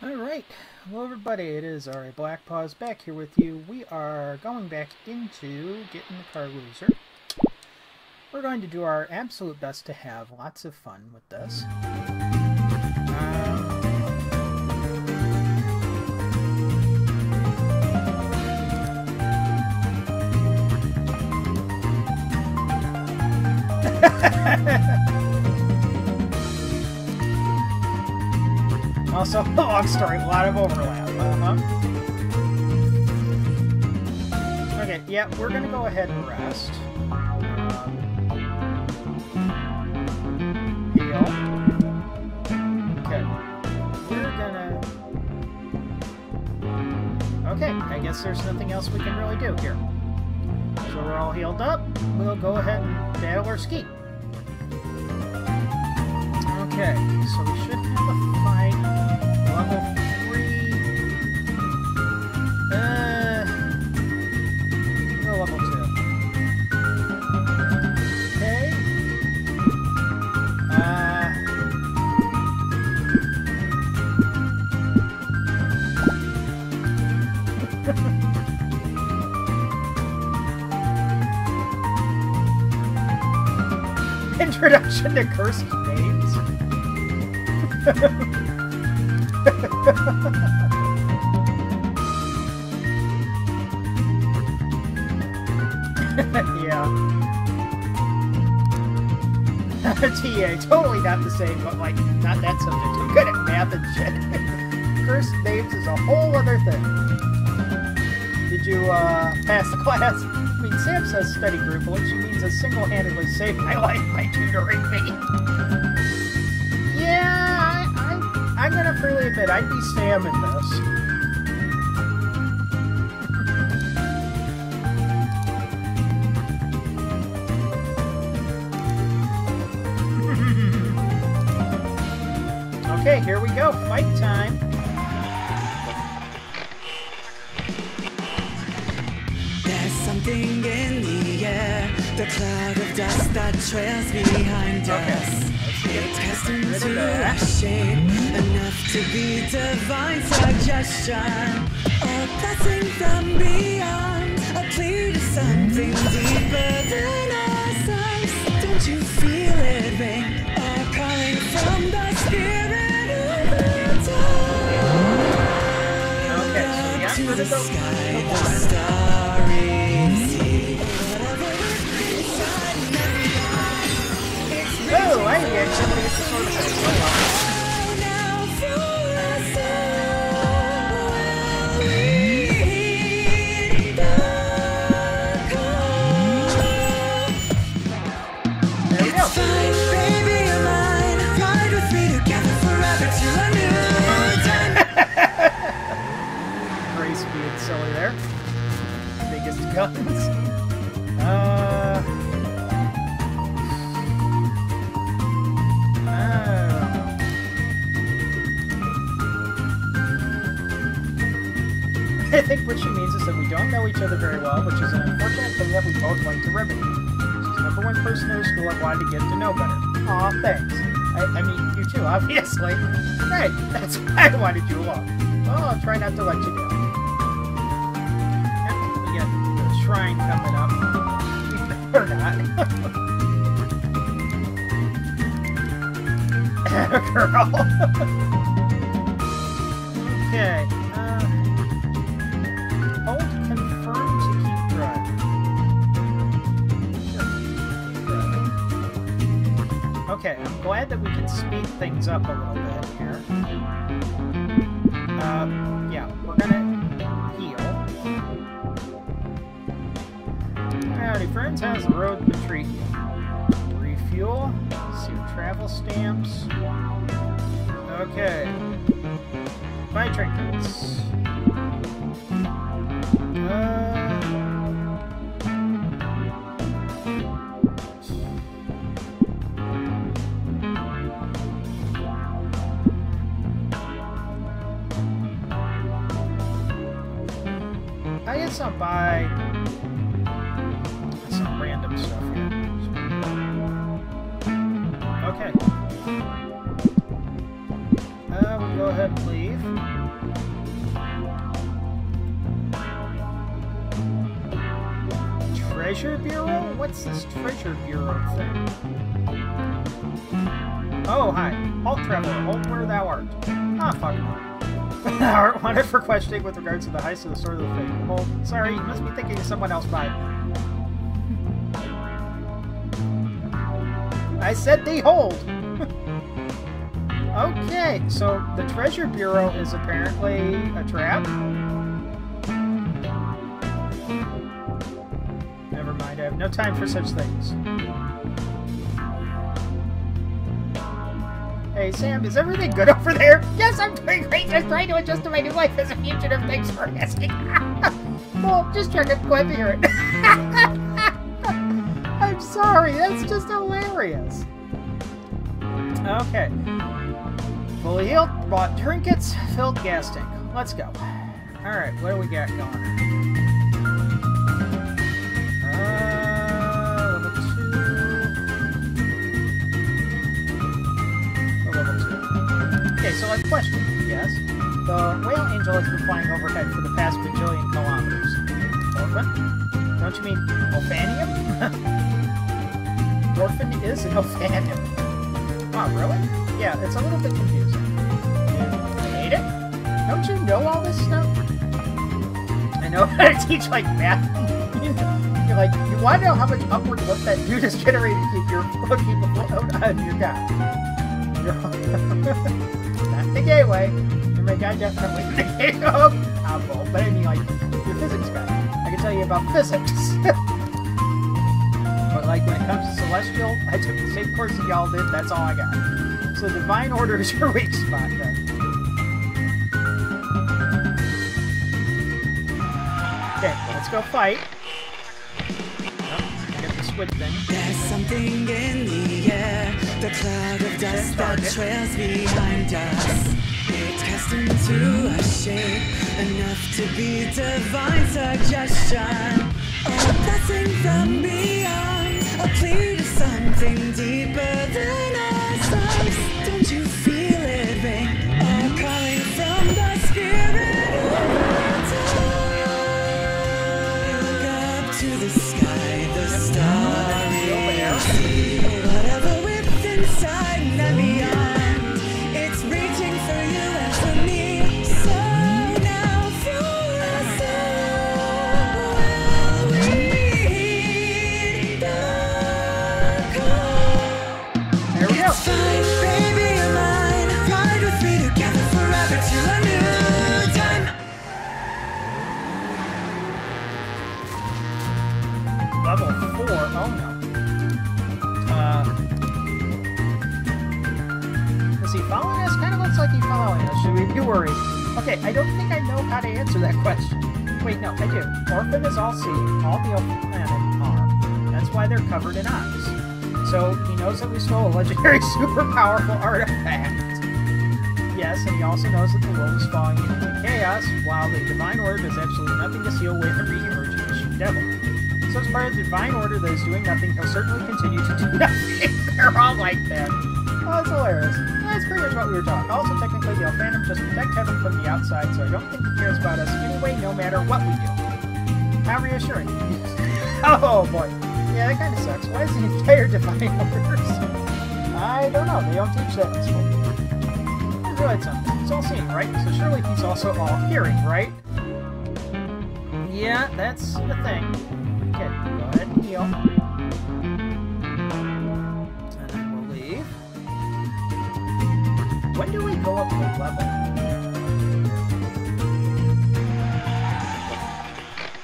Alright, hello everybody, it is R.A. Blackpaws back here with you. We are going back into Get in the Car, Loser. We're going to do our absolute best to have lots of fun with this. Also, long story, a lot of overlap. Uh-huh. Okay, yeah, we're gonna go ahead and rest. Um, heal. Okay. We're gonna... Okay, I guess there's nothing else we can really do here. So we're all healed up. We'll go ahead and battle our ski. Okay, so we should Introduction to cursed names. yeah. TA, totally not the same, but like, not that subject. I'm good at math and shit. Cursed names is a whole other thing. Did you, uh, pass the class? I mean, Sam says study group, which I single-handedly saved my life by tutoring me. Yeah, I'm gonna freely admit, I'd be Sam in this. okay, here we go. Fight time. The cloud of dust that trails behind okay. us. It has into a shape enough to be divine suggestion, a passing from beyond, a plea to something deeper than ourselves. Don't you feel it ring, a calling from the spirit of the dawn? Okay, so to the sky, the Oh, I know each other very well, which is an unfortunate thing that we both like to remedy. She's the number one person in the school I wanted to get to know better. Aw, thanks. I, I mean, you too, obviously. Right, that's why I wanted you along. Well, I'll try not to let you down. shrine coming up. or not. Girl. okay. Okay, I'm glad that we can speed things up a little bit here. Uh, yeah, we're gonna heal. Howdy friends, how's the road been treating you? Refuel, see your travel stamps. Okay. Buy trinkets. Uh, I guess I'll buy some random stuff here. Okay. Uh, we'll go ahead and leave. Treasure Bureau? What's this Treasure Bureau thing? Oh, hi. Halt Traveler, hold where thou art. Ah, fuck. Art wanted for questioning with regards to the heist of the Sword of the. Hold. Sorry, you must be thinking of someone else. Bye. I said thee hold! okay, so the Treasure Bureau is apparently a trap. Never mind, I have no time for such things. Hey Sam, is everything good over there? Yes, I'm doing great. Just trying to adjust to my new life as a fugitive. Thanks for asking. well, just checking. To hear it. I'm sorry. That's just hilarious. Okay. Fully healed. Bought trinkets. Filled gas tank. Let's go. All right. What do we got going? I question. Yes. The whale angel has been flying overhead for the past bajillion kilometers. Orphan? Don't you mean Ophanim? Orphan is an Ophanim. Oh, ah, really? Yeah, it's a little bit confusing. You it? Don't you know all this stuff? I know how to teach, like, math. You're like, you want to know how much upward lift that dude has generated to keep your keep afloat on your guy. The gateway. and My guy definitely the gateway. Oh, but I mean, like, your physics guy. I can tell you about physics. But like when it comes to Celestial, I took the same course that y'all did, that's all I got. So Divine Order is your weak spot then. Okay, let's go fight. Thing. There's something in the air, the cloud of dust that trails behind us. It's cast into a shape, enough to be divine suggestion. A blessing from beyond, a plea to something deeper than ourselves. Don't you covered in. So he knows that we stole a legendary, super powerful artifact. Yes, and he also knows that the world is falling into chaos, while the Divine Order does absolutely nothing to seal away the re-emerging Devil. So as part of the Divine Order that is doing nothing, he'll certainly continue to do nothing. They're all like that. Oh, that's hilarious. That's pretty much what we were talking. Also, technically, the Ophanim just protect heaven from the outside, so I don't think he cares about us anyway, no matter what we do. How reassuring. oh, boy. Yeah, that kind of sucks. Why is the entire Divine Orders? I don't know. They don't teach that in school. He's really something. He's all seeing, right? So surely he's also all hearing, right? Yeah, that's the thing. Okay, go ahead and heal. And then we'll leave. When do we go up a level?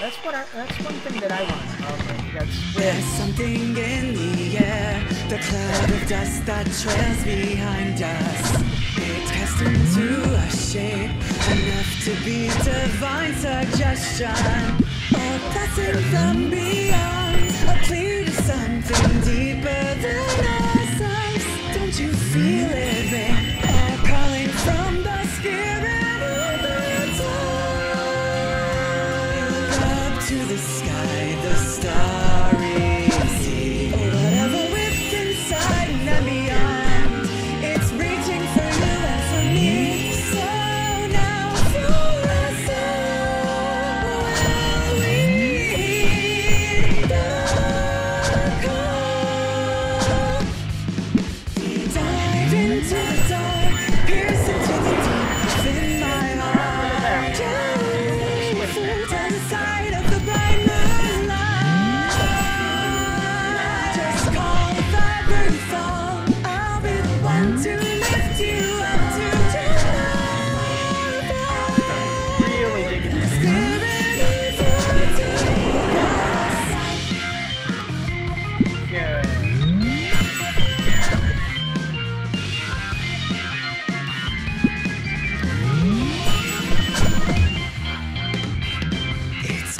That's what I, that's one thing that I want to There's something in the air, the cloud of dust that trails behind us. It's cast into a shape, enough to be divine suggestion. A blessing from beyond,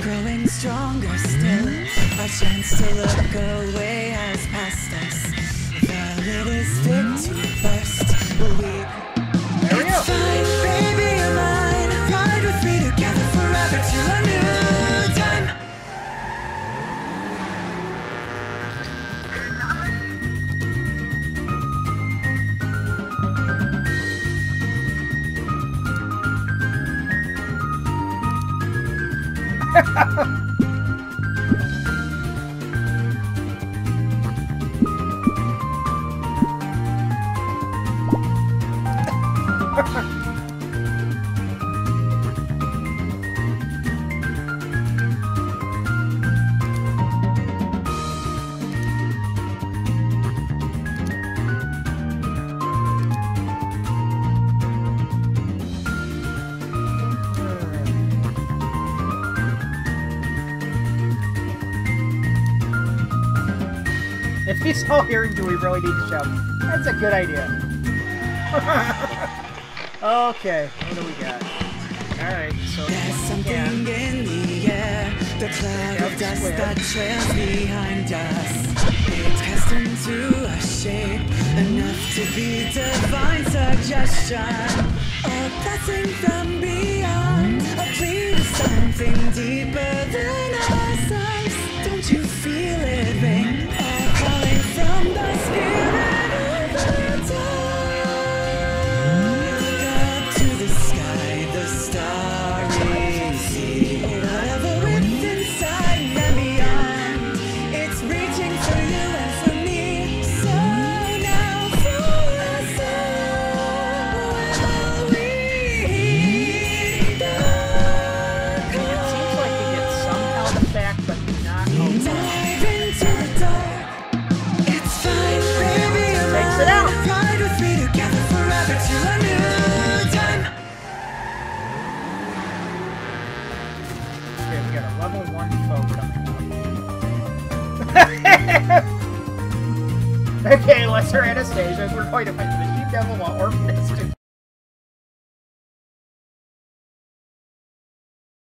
growing stronger still. Our chance to look away has passed us. The is victory to burst, we Yeah. all hearing, do we really need to shout? That's a good idea. okay, what do we got? Alright, so There's something yeah. in the air, the cloud of dust Elsewhere. that trails behind us. It's cast into a shape enough to be divine suggestion. A blessing from beyond, a plea something deeper than ourselves.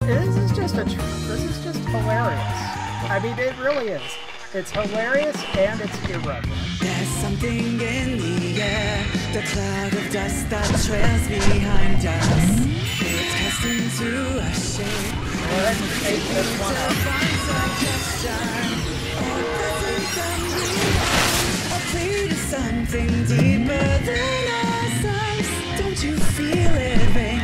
This is just a... This is just hilarious. I mean, it really is. It's hilarious and it's irreverent. There's something in the air, the cloud of dust that trails behind us. It's cast into a shape. And take this one out. Divine suggestion. A blessing from beyond, a plea to something deeper than ourselves. You feel it ring?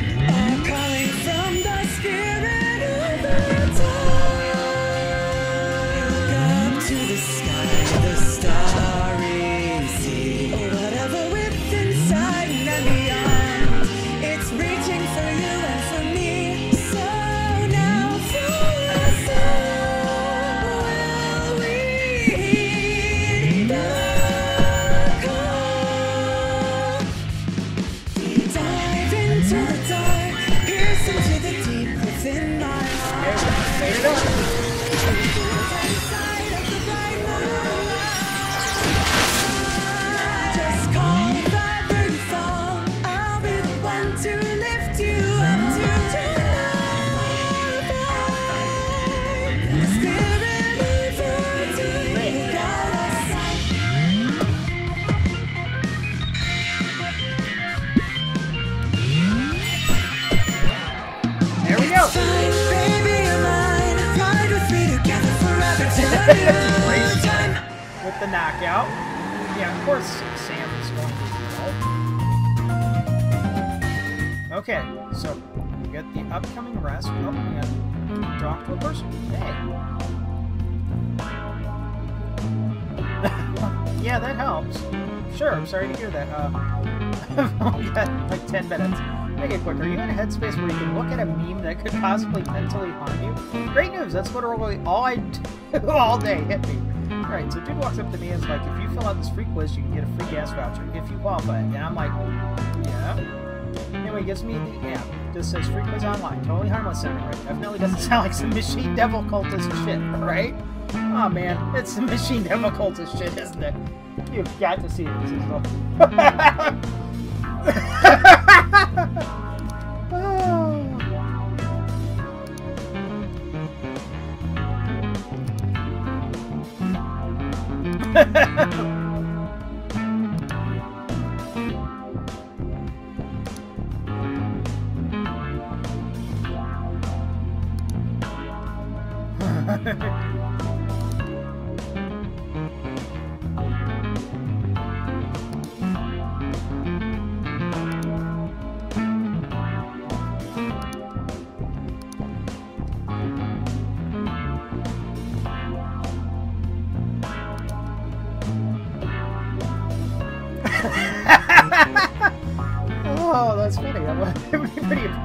The upcoming rest. Oh, and talk to a person. Hey. yeah, that helps. Sure, I'm sorry to hear that. Uh, I've only got like 10 minutes. Make it quick. Are you in a headspace where you can look at a meme that could possibly mentally harm you? Great news! That's literally all I do all day. Hit me. Alright, so dude walks up to me and is like, if you fill out this free quiz, you can get a free gas voucher if you qualify. And I'm like, yeah. Anyway, he gives me the app. Just says free quiz online. Totally harmless sounding, right? Definitely doesn't sound like some machine devil cultist shit, right? Oh man, it's some machine devil cultist shit, isn't it? You've got to see it. This is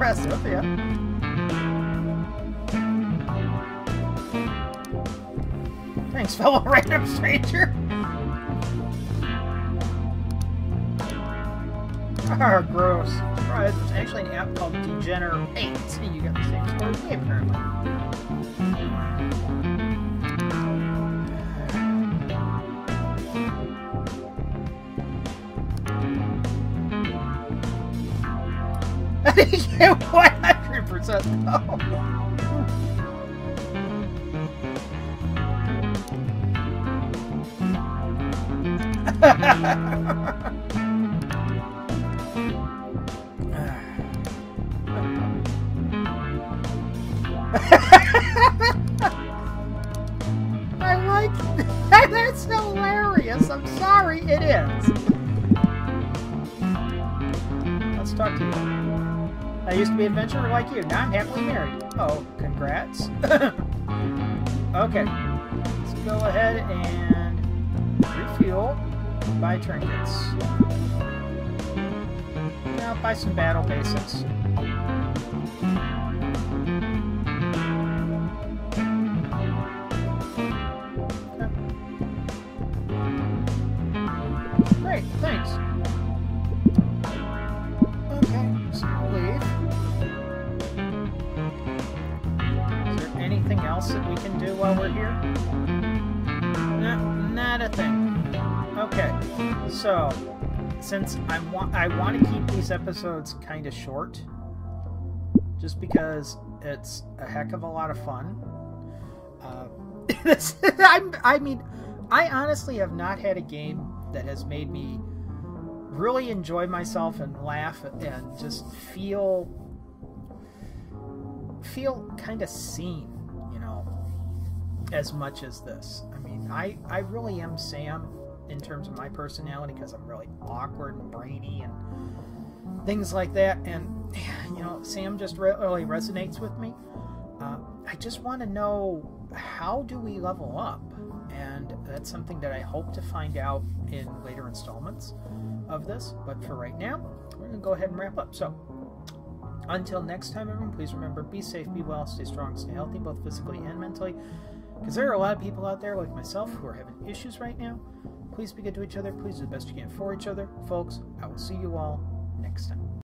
impressive, yeah. Thanks, fellow random stranger. Ah, gross. Right, there's actually an app called Degenerate. You got the same score as me, apparently. 100% no. I like that's hilarious. I'm sorry, it is. Let's talk to you. I used to be an adventurer like you. Now I'm happily married. Oh, congrats. okay. Let's go ahead and refuel. Buy trinkets. Now buy some battle basics. Else that we can do while we're here? No, not a thing. Okay, so since I want I want to keep these episodes kind of short, just because it's a heck of a lot of fun. Uh, I mean, I honestly have not had a game that has made me really enjoy myself and laugh and just feel feel kind of seen, as much as this. I mean, I I really am Sam in terms of my personality because I'm really awkward and brainy and things like that. And you know, Sam just really resonates with me. Uh, I just want to know how do we level up, and that's something that I hope to find out in later installments of this. But for right now, we're gonna go ahead and wrap up. So. Until next time, everyone, please remember be safe, be well, stay strong, stay healthy, both physically and mentally. Because there are a lot of people out there like myself who are having issues right now. Please be good to each other. Please do the best you can for each other. Folks, I will see you all next time.